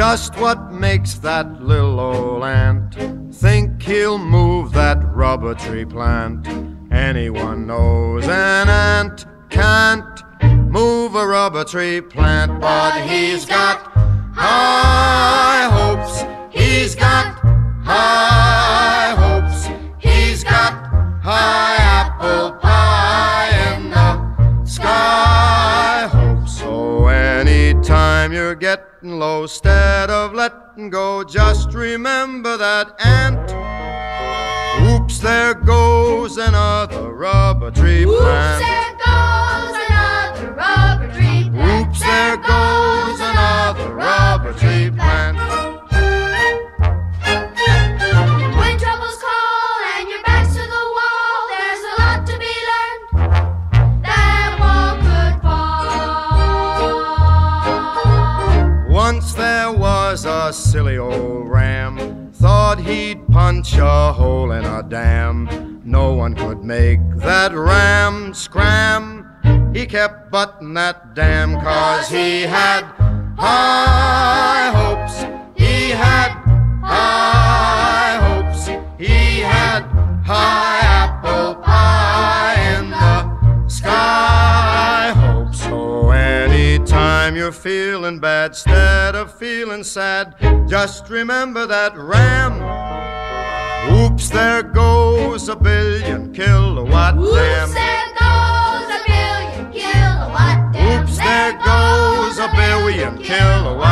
Just what makes that little old ant think he'll move that rubber tree plant? Anyone knows an ant can't move a rubber tree plant, but he's got high Anytime you're getting low, instead of letting go, just remember that ant. Oops, there goes another rubber tree Oops, plant. Once there was a silly old ram, thought he'd punch a hole in a dam. No one could make that ram scram. He kept butting that dam cause he had high hopes. He had high hopes. He had high you're feeling bad, instead of feeling sad, just remember that ram. Oops, there goes a billion kilowatt Oops, dam. there goes a billion kilowatt dam. Oops, there goes a billion kilowatt dam.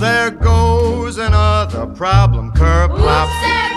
There goes another problem. Curb. Oops,